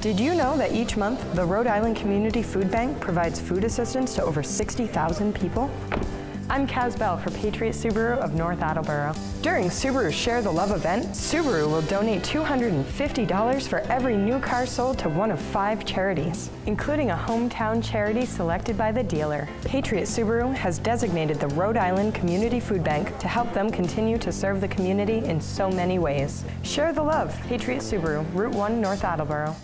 Did you know that each month the Rhode Island Community Food Bank provides food assistance to over 60,000 people? I'm Kaz Bell for Patriot Subaru of North Attleboro. During Subaru's Share the Love event, Subaru will donate $250 for every new car sold to one of five charities, including a hometown charity selected by the dealer. Patriot Subaru has designated the Rhode Island Community Food Bank to help them continue to serve the community in so many ways. Share the love, Patriot Subaru, Route 1 North Attleboro.